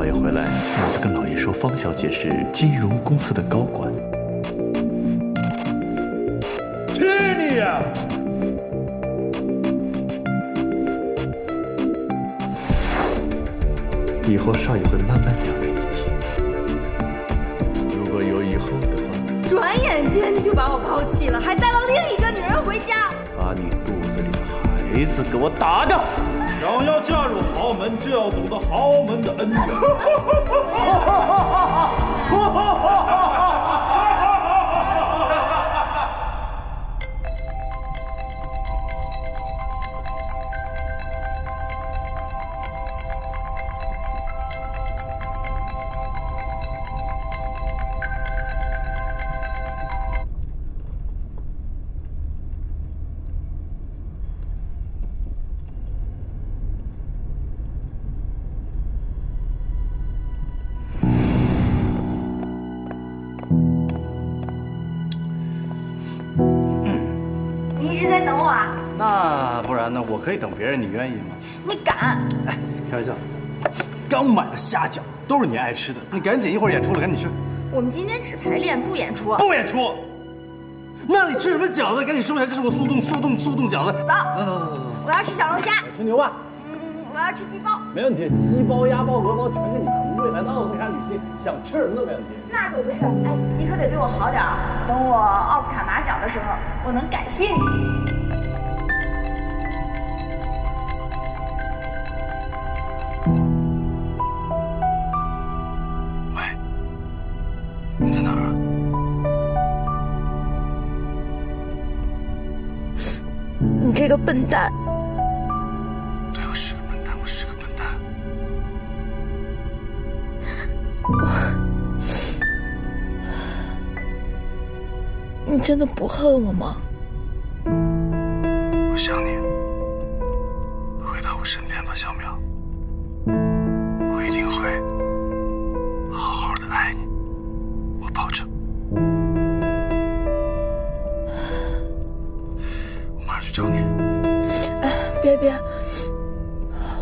老爷回来，我就跟老爷说方小姐是金融公司的高管。去你呀！以后少爷会慢慢讲给你听。如果有以后的话，转眼间你就把我抛弃了，还带了另一个女人回家，把你肚子里的孩子给我打掉。想要嫁入豪门，就要懂得豪门的恩典。哈哈哈哈哈哈！哈哈哈哈哈！那不然呢？我可以等别人，你愿意吗？你敢？哎，开玩笑，刚买的虾饺都是你爱吃的，你赶紧一会儿演出了，赶紧吃。我们今天只排练不演出。不演出？那你吃什么饺子？赶紧收起来，这是我速冻速冻速冻饺子。走走走走走。我要吃小龙虾。吃牛蛙。嗯，我要吃鸡包。没问题，鸡包、鸭包、鹅包全给你们未来的奥斯卡女星，想吃什么都没问题。那可不是，哎，你可得对我好点儿。等我奥斯卡拿奖的时候，我能感谢你。你这个笨蛋！对，我是个笨蛋，我是个笨蛋。你真的不恨我吗？我想你，回到我身边吧，小淼。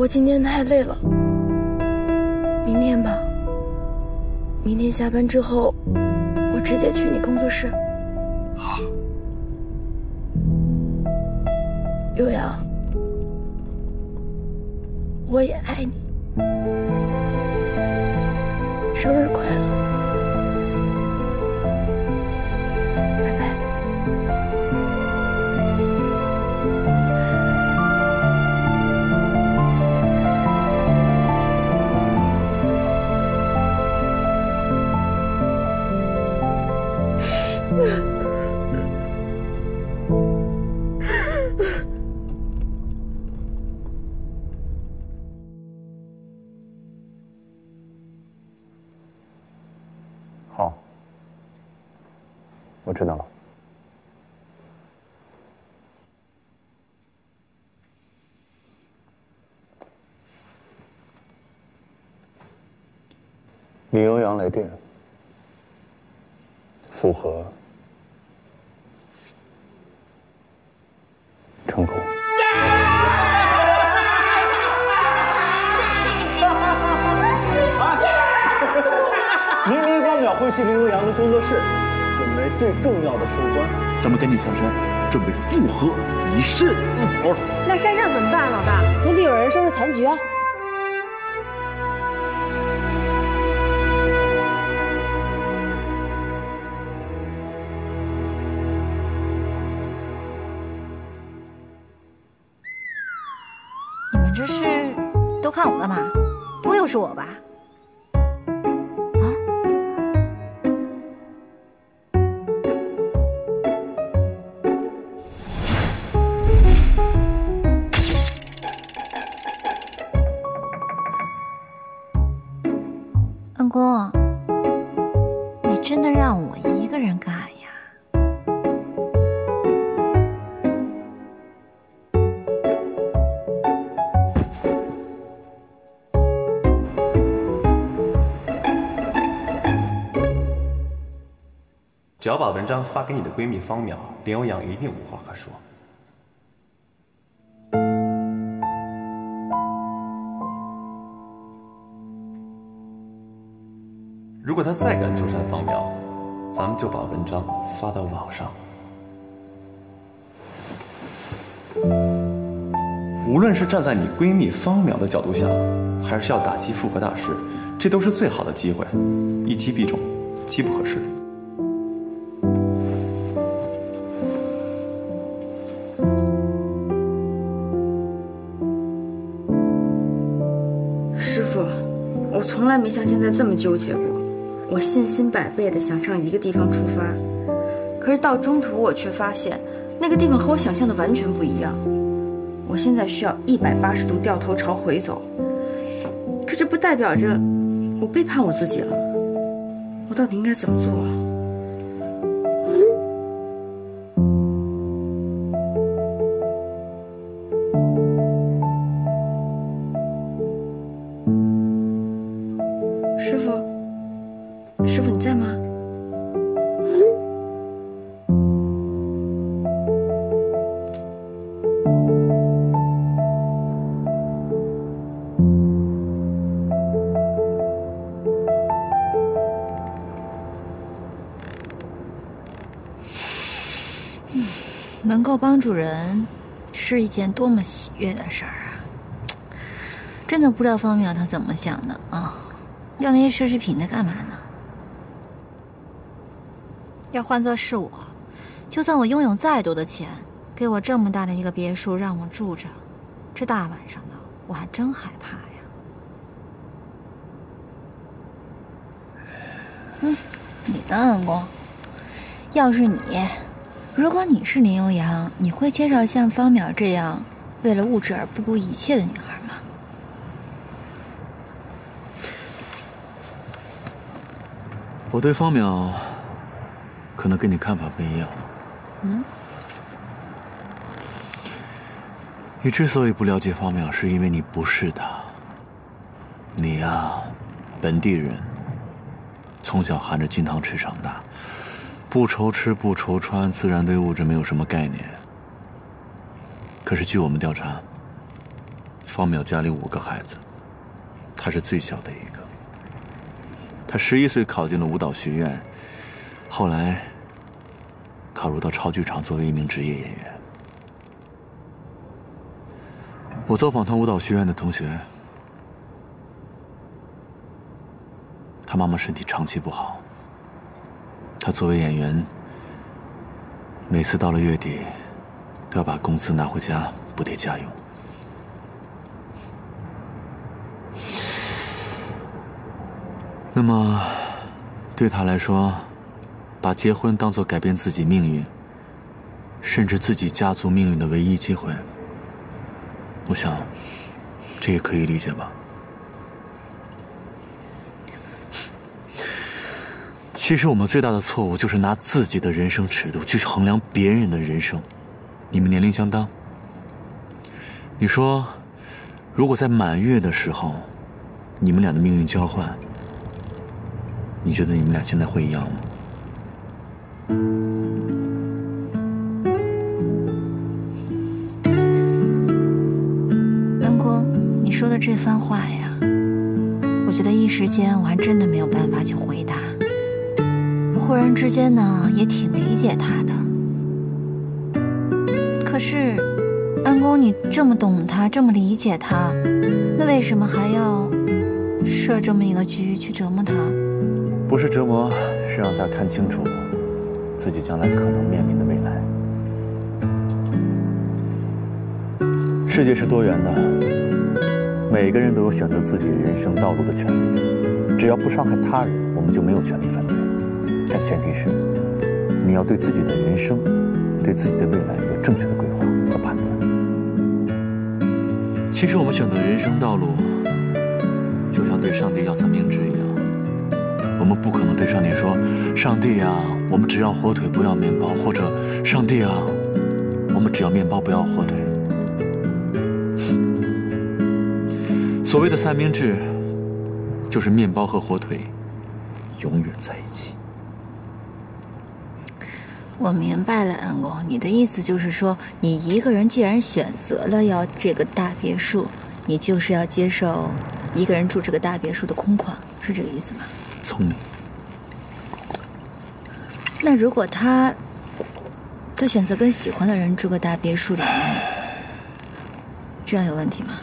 我今天太累了，明天吧。明天下班之后，我直接去你工作室。好，悠扬，我也爱你，生日快乐，哦，我知道了。李悠阳来电，复合会去林悠扬的工作室，准备最重要的收官。咱们赶紧下山，准备复合仪式。嗯，好。那山上怎么办，老大？总得有人收拾残局啊。你们这是都看我干嘛？不会又是我吧？公，你真的让我一个人干呀？只要把文章发给你的闺蜜方淼，林欧阳一定无话可说。如果他再敢纠缠方淼，咱们就把文章发到网上。无论是站在你闺蜜方淼的角度想，还是要打击复合大师，这都是最好的机会，一击必中，机不可失。师傅，我从来没像现在这么纠结过。我信心百倍的想上一个地方出发，可是到中途我却发现，那个地方和我想象的完全不一样。我现在需要一百八十度掉头朝回走，可这不代表着我背叛我自己了吗？我到底应该怎么做啊？能够帮助人，是一件多么喜悦的事儿啊！真的不知道方淼他怎么想的啊？要那些奢侈品他干嘛呢？要换做是我，就算我拥有再多的钱，给我这么大的一个别墅让我住着，这大晚上的，我还真害怕呀。嗯，你呢，恩公？要是你，如果你是林悠扬，你会介绍像方淼这样为了物质而不顾一切的女孩吗？我对方淼可能跟你看法不一样。嗯，你之所以不了解方淼，是因为你不是他。你呀，本地人，从小含着金汤匙长大，不愁吃不愁穿，自然对物质没有什么概念。可是据我们调查，方淼家里五个孩子，他是最小的一个。他十一岁考进了舞蹈学院，后来考入到超剧场，作为一名职业演员。我走访他舞蹈学院的同学，他妈妈身体长期不好，他作为演员，每次到了月底，都要把工资拿回家补贴家用。那么，对他来说，把结婚当做改变自己命运，甚至自己家族命运的唯一机会，我想，这也可以理解吧。其实我们最大的错误就是拿自己的人生尺度去衡量别人的人生。你们年龄相当，你说，如果在满月的时候，你们俩的命运交换，你觉得你们俩现在会一样吗？恩公，你说的这番话呀，我觉得一时间我还真的没有办法去回答。我忽然之间呢，也挺理解他的。可是，恩公，你这么懂他，这么理解他，那为什么还要设这么一个局去折磨他？不是折磨，是让他看清楚自己将来可能面临的未来。世界是多元的，每个人都有选择自己人生道路的权利。只要不伤害他人，我们就没有权利反对。但前提是，你要对自己的人生、对自己的未来有正确的规划和判断。其实我们选择人生道路，就像对上帝要三明治一样。我们不可能对上帝说：“上帝啊，我们只要火腿不要面包”，或者“上帝啊，我们只要面包不要火腿”。所谓的三明治，就是面包和火腿永远在一起。我明白了安公你的意思就是说你一个人既然选择了要这个大别墅你就是要接受一个人住这个大别墅的空旷是这个意思吗？聪明。那如果他他选择跟喜欢的人住个大别墅里面这样有问题吗？